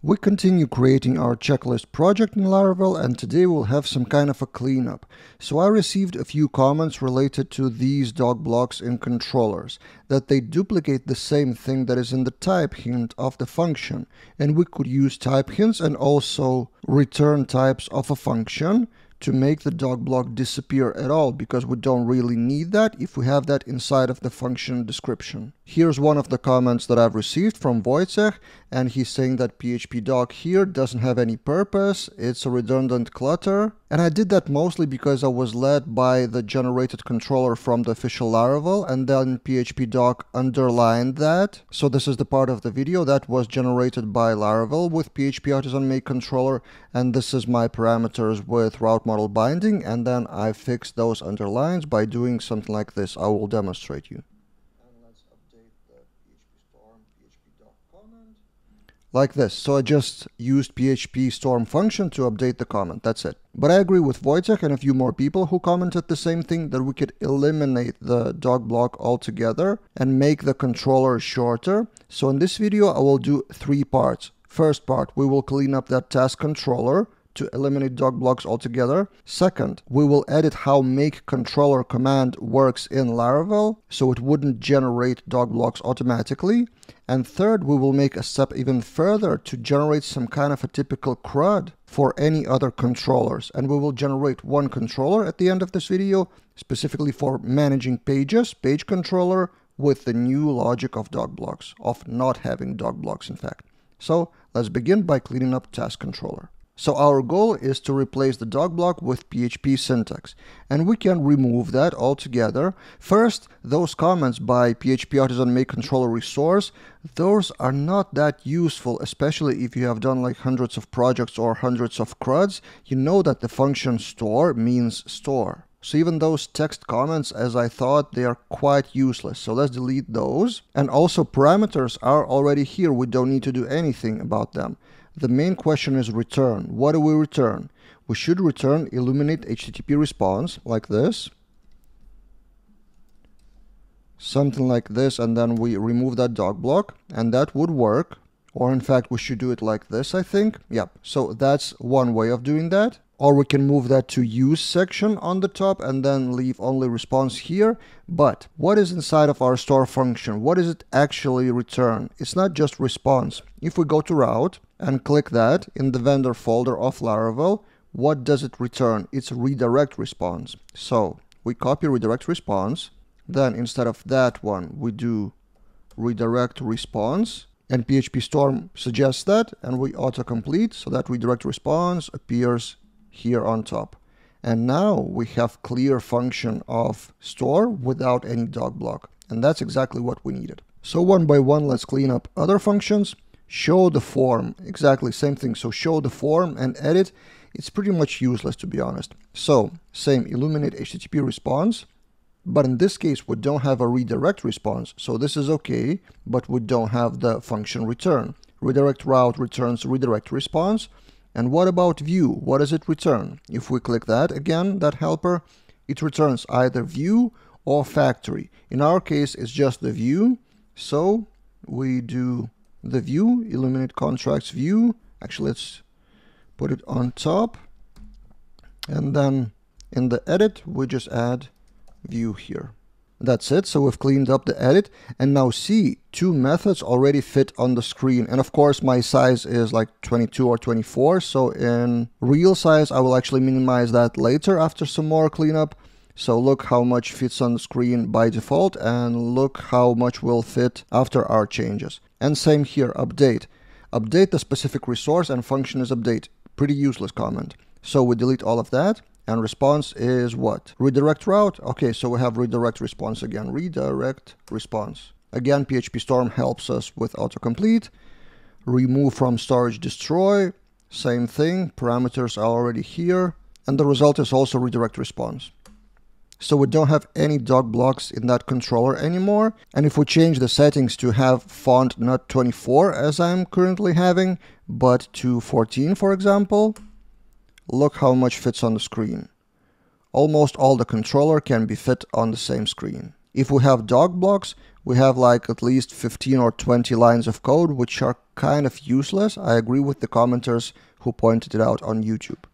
We continue creating our checklist project in Laravel and today we'll have some kind of a cleanup. So I received a few comments related to these docblocks in controllers, that they duplicate the same thing that is in the type hint of the function and we could use type hints and also return types of a function to make the docblock disappear at all because we don't really need that if we have that inside of the function description. Here's one of the comments that I've received from Wojciech and he's saying that PHP doc here doesn't have any purpose, it's a redundant clutter. And I did that mostly because I was led by the generated controller from the official Laravel and then PHP doc underlined that. So this is the part of the video that was generated by Laravel with PHP artisan make controller and this is my parameters with route model binding and then I fixed those underlines by doing something like this. I will demonstrate you. like this. So I just used PHP storm function to update the comment. That's it. But I agree with Wojciech and a few more people who commented the same thing that we could eliminate the docblock altogether and make the controller shorter. So in this video, I will do three parts. First part, we will clean up that task controller to eliminate docblocks altogether. Second, we will edit how make controller command works in Laravel so it wouldn't generate docblocks automatically. And third, we will make a step even further to generate some kind of a typical CRUD for any other controllers. And we will generate one controller at the end of this video, specifically for managing pages, page controller, with the new logic of docblocks, of not having docblocks in fact. So let's begin by cleaning up task controller. So our goal is to replace the docblock with PHP syntax. And we can remove that altogether. First, those comments by PHP Artisan Make Controller Resource, those are not that useful, especially if you have done like hundreds of projects or hundreds of CRUDs. You know that the function store means store. So even those text comments, as I thought, they are quite useless. So let's delete those. And also parameters are already here. We don't need to do anything about them. The main question is return. What do we return? We should return illuminate HTTP response like this. Something like this and then we remove that docblock and that would work. Or in fact we should do it like this I think. Yep. So that's one way of doing that or we can move that to use section on the top and then leave only response here. But what is inside of our store function? What does it actually return? It's not just response. If we go to route and click that in the vendor folder of Laravel, what does it return? It's redirect response. So we copy redirect response. Then instead of that one, we do redirect response and PHP Storm suggests that and we autocomplete so that redirect response appears here on top. And now we have clear function of store without any docblock. And that's exactly what we needed. So one by one, let's clean up other functions. Show the form, exactly same thing. So show the form and edit. It's pretty much useless to be honest. So same illuminate HTTP response. But in this case, we don't have a redirect response. So this is okay, but we don't have the function return. Redirect route returns redirect response. And what about view? What does it return? If we click that again, that helper, it returns either view or factory. In our case, it's just the view. So we do the view, illuminate contracts view. Actually, let's put it on top. And then in the edit, we just add view here. That's it. So we've cleaned up the edit and now see two methods already fit on the screen. And of course my size is like 22 or 24. So in real size, I will actually minimize that later after some more cleanup. So look how much fits on the screen by default and look how much will fit after our changes. And same here, update. Update the specific resource and function is update. Pretty useless comment. So we delete all of that and response is what? Redirect route? Okay, so we have redirect response again. Redirect response. Again, PHP Storm helps us with autocomplete. Remove from storage destroy. Same thing. Parameters are already here. And the result is also redirect response. So we don't have any docblocks in that controller anymore. And if we change the settings to have font not 24 as I'm currently having, but to 14 for example, look how much fits on the screen. Almost all the controller can be fit on the same screen. If we have docblocks, we have like at least 15 or 20 lines of code which are kind of useless. I agree with the commenters who pointed it out on YouTube.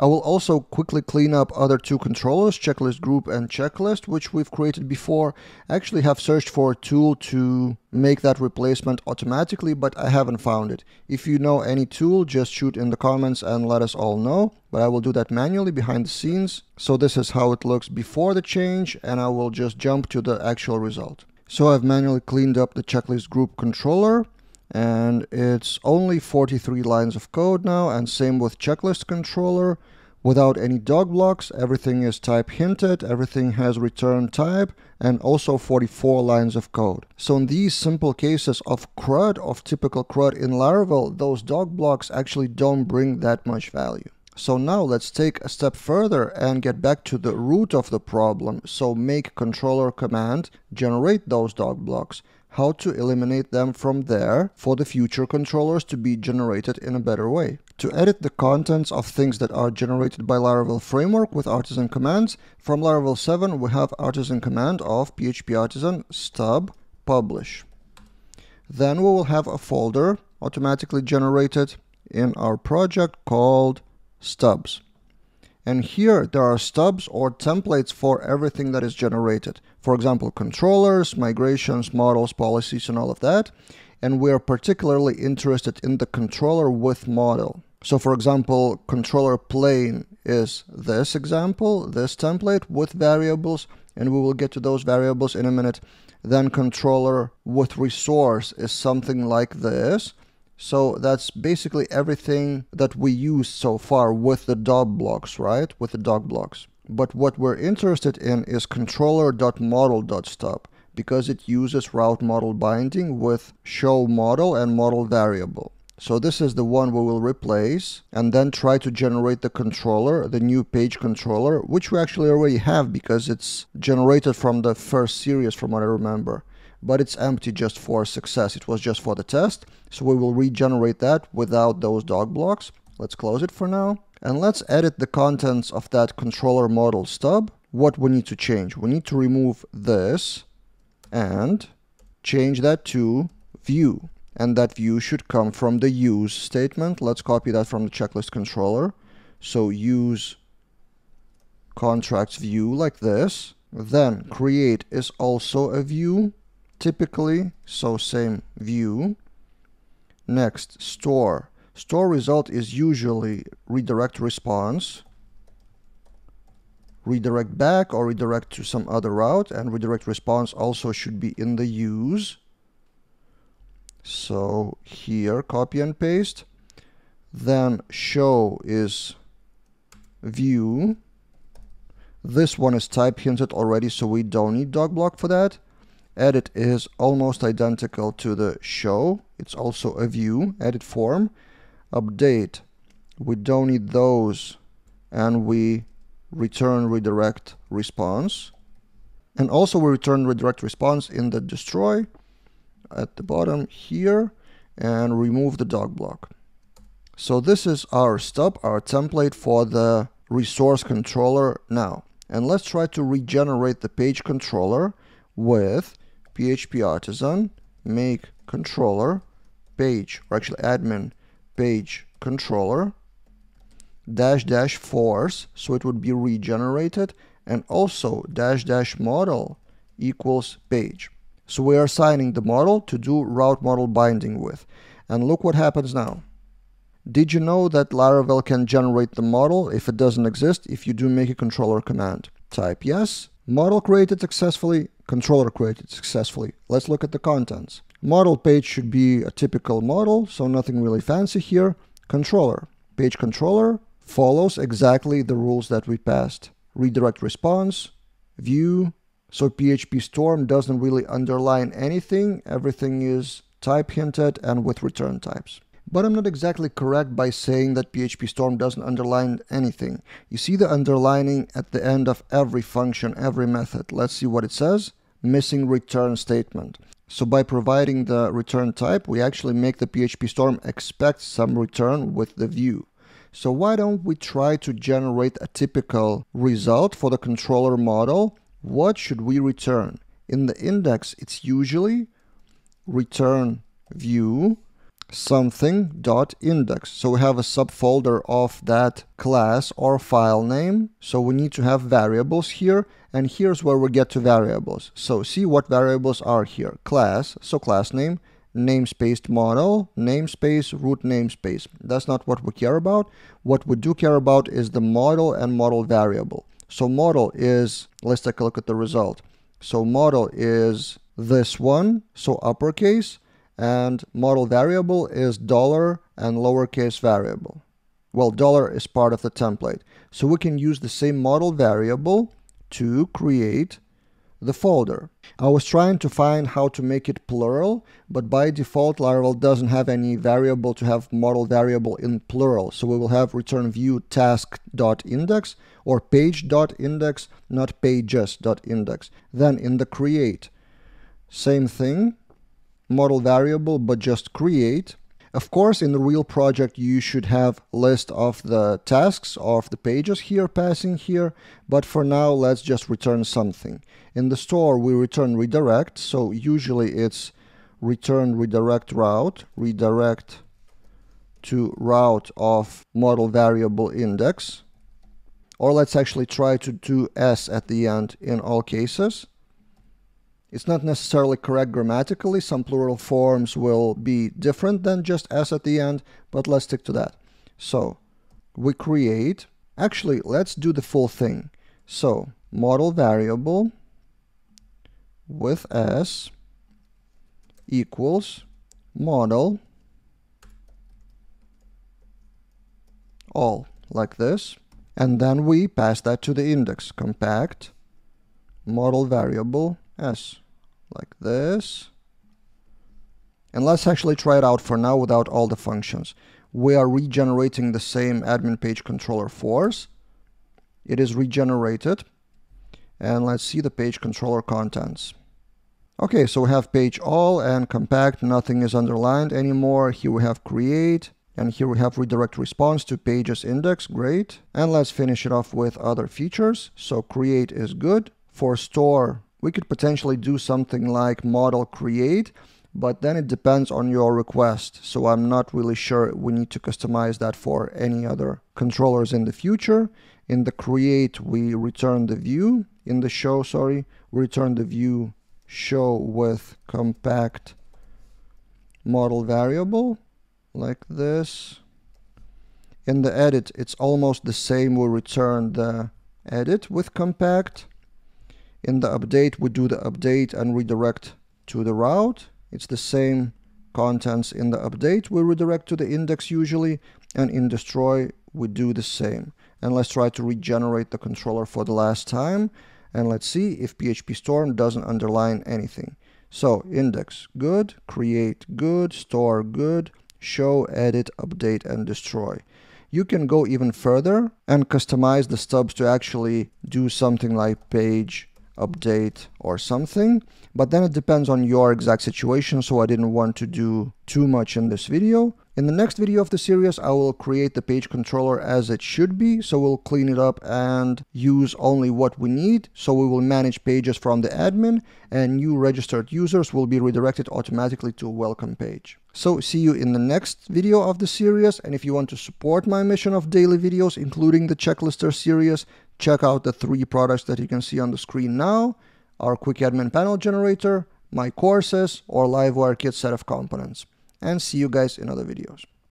I will also quickly clean up other two controllers, checklist group and checklist, which we've created before. I actually have searched for a tool to make that replacement automatically, but I haven't found it. If you know any tool, just shoot in the comments and let us all know, but I will do that manually behind the scenes. So this is how it looks before the change, and I will just jump to the actual result. So I've manually cleaned up the checklist group controller and it's only 43 lines of code now and same with checklist controller. Without any docblocks everything is type hinted everything has return type and also 44 lines of code. So in these simple cases of crud of typical crud in laravel those docblocks actually don't bring that much value. So now let's take a step further and get back to the root of the problem. So make controller command generate those docblocks how to eliminate them from there for the future controllers to be generated in a better way. To edit the contents of things that are generated by Laravel framework with artisan commands, from Laravel 7 we have artisan command of php artisan stub publish. Then we will have a folder automatically generated in our project called stubs. And here there are stubs or templates for everything that is generated. For example, controllers, migrations, models, policies, and all of that. And we are particularly interested in the controller with model. So for example, controller plain is this example, this template with variables, and we will get to those variables in a minute. Then controller with resource is something like this. So that's basically everything that we used so far with the docblocks, right? With the docblocks. But what we're interested in is controller.model.stub because it uses route model binding with show model and model variable. So this is the one we will replace and then try to generate the controller, the new page controller, which we actually already have because it's generated from the first series from what I remember but it's empty just for success. It was just for the test. So we will regenerate that without those docblocks. Let's close it for now. And let's edit the contents of that controller model stub. What we need to change? We need to remove this and change that to view. And that view should come from the use statement. Let's copy that from the checklist controller. So use contracts view like this. Then create is also a view typically, so same view. Next, store. Store result is usually redirect response, redirect back or redirect to some other route, and redirect response also should be in the use. So here, copy and paste. Then show is view. This one is type hinted already, so we don't need docblock for that edit is almost identical to the show. It's also a view, edit form. Update, we don't need those and we return redirect response. And also we return redirect response in the destroy at the bottom here and remove the docblock. So this is our stub, our template for the resource controller now. And let's try to regenerate the page controller with PHP artisan make controller page or actually admin page controller dash dash force so it would be regenerated and also dash dash model equals page. So we are assigning the model to do route model binding with. And look what happens now. Did you know that Laravel can generate the model if it doesn't exist if you do make a controller command? Type yes model created successfully controller created successfully. Let's look at the contents. Model page should be a typical model, so nothing really fancy here. Controller. Page controller follows exactly the rules that we passed. Redirect response, view, so PHP Storm doesn't really underline anything. Everything is type hinted and with return types. But I'm not exactly correct by saying that PHP Storm doesn't underline anything. You see the underlining at the end of every function, every method. Let's see what it says. Missing return statement. So by providing the return type, we actually make the PHP Storm expect some return with the view. So why don't we try to generate a typical result for the controller model? What should we return? In the index, it's usually return view something.index. So we have a subfolder of that class or file name. So we need to have variables here. And here's where we get to variables. So see what variables are here. Class, so class name, namespace model, namespace, root namespace. That's not what we care about. What we do care about is the model and model variable. So model is, let's take a look at the result. So model is this one, so uppercase, and model variable is dollar and lowercase variable. Well, dollar is part of the template. So we can use the same model variable to create the folder. I was trying to find how to make it plural, but by default Laravel doesn't have any variable to have model variable in plural. So we will have return view task.index or page.index, not pages.index. Then in the create, same thing, model variable, but just create. Of course, in the real project, you should have list of the tasks of the pages here passing here, but for now, let's just return something. In the store, we return redirect, so usually it's return redirect route, redirect to route of model variable index, or let's actually try to do s at the end in all cases. It's not necessarily correct grammatically. Some plural forms will be different than just s at the end, but let's stick to that. So we create, actually, let's do the full thing. So model variable with s equals model all like this. And then we pass that to the index, compact model variable s like this. And let's actually try it out for now without all the functions. We are regenerating the same admin page controller force. It is regenerated. And let's see the page controller contents. Okay, so we have page all and compact, nothing is underlined anymore. Here we have create, and here we have redirect response to pages index, great. And let's finish it off with other features. So create is good. For store, we could potentially do something like model create, but then it depends on your request. So I'm not really sure we need to customize that for any other controllers in the future. In the create, we return the view. In the show, sorry, we return the view show with compact model variable like this. In the edit, it's almost the same. We return the edit with compact. In the update, we do the update and redirect to the route. It's the same contents in the update. We redirect to the index usually, and in destroy, we do the same. And let's try to regenerate the controller for the last time. And let's see if PHP Storm doesn't underline anything. So index good, create good, store good, show, edit, update, and destroy. You can go even further and customize the stubs to actually do something like page update or something but then it depends on your exact situation so I didn't want to do too much in this video. In the next video of the series I will create the page controller as it should be so we'll clean it up and use only what we need so we will manage pages from the admin and new registered users will be redirected automatically to a welcome page. So see you in the next video of the series and if you want to support my mission of daily videos including the checklister series check out the three products that you can see on the screen now, our quick admin panel generator, my courses, or Livewire kit set of components. And see you guys in other videos.